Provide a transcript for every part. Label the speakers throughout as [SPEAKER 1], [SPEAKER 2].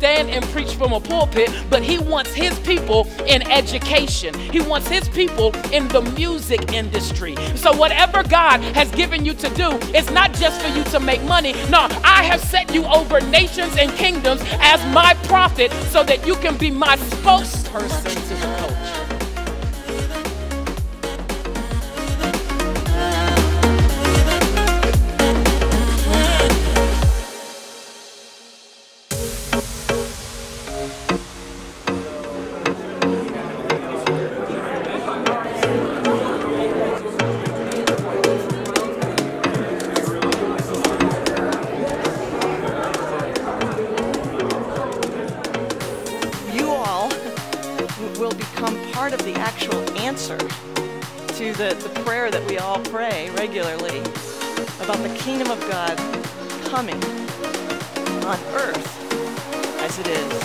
[SPEAKER 1] stand and preach from a pulpit, but he wants his people in education. He wants his people in the music industry. So, whatever God has given you to do, it's not just for you to make money. No, I have set you over nations and kingdoms as my prophet so that you can be my spokesperson
[SPEAKER 2] will become part of the actual answer to the, the prayer that we all pray regularly about the kingdom of God coming on earth as it is.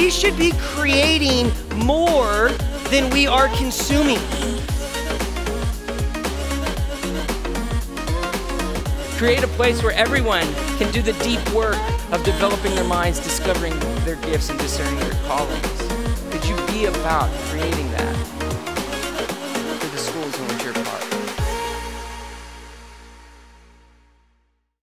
[SPEAKER 3] We should be creating more than we are consuming.
[SPEAKER 4] Create a place where everyone can do the deep work of developing their minds, discovering their gifts, and discerning their callings. Could you be about creating that?